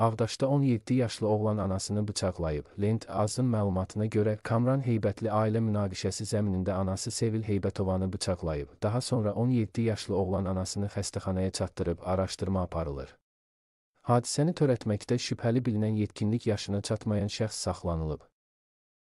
Ağdaşda 17 yaşlı oğlan anasını bıçaqlayıb. Lent Azın məlumatına görə Kamran Heybətli ailə münaqişəsi zəminində anası Sevil Heybətovanı bıçaqlayıb. Daha sonra 17 yaşlı oğlan anasını xəstəxanaya çatdırıb araşdırma aparılır. Hadisəni törətməkdə şübhəli bilinən yetkinlik yaşına çatmayan şəxs saxlanılıb.